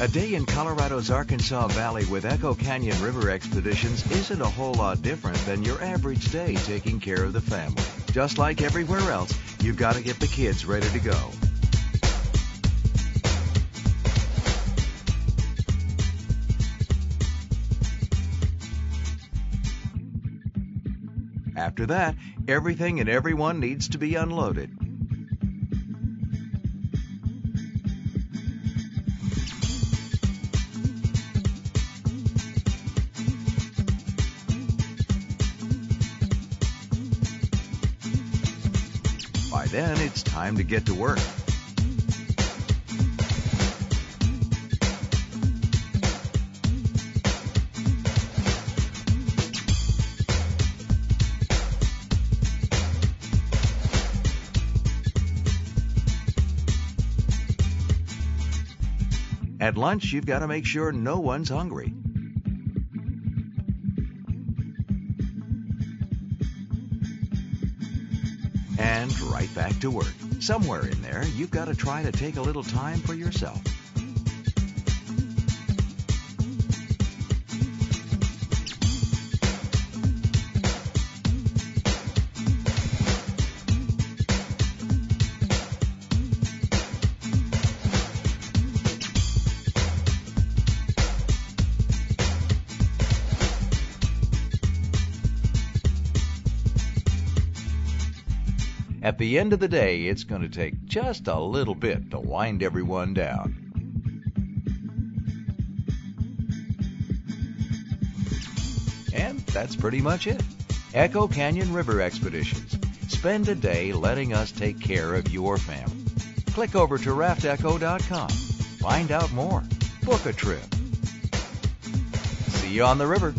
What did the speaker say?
A day in Colorado's Arkansas Valley with Echo Canyon River Expeditions isn't a whole lot different than your average day taking care of the family. Just like everywhere else, you've got to get the kids ready to go. After that, everything and everyone needs to be unloaded. By then, it's time to get to work. At lunch, you've got to make sure no one's hungry. And right back to work. Somewhere in there, you've got to try to take a little time for yourself. At the end of the day, it's going to take just a little bit to wind everyone down. And that's pretty much it. Echo Canyon River Expeditions. Spend a day letting us take care of your family. Click over to raftecho.com. Find out more. Book a trip. See you on the river.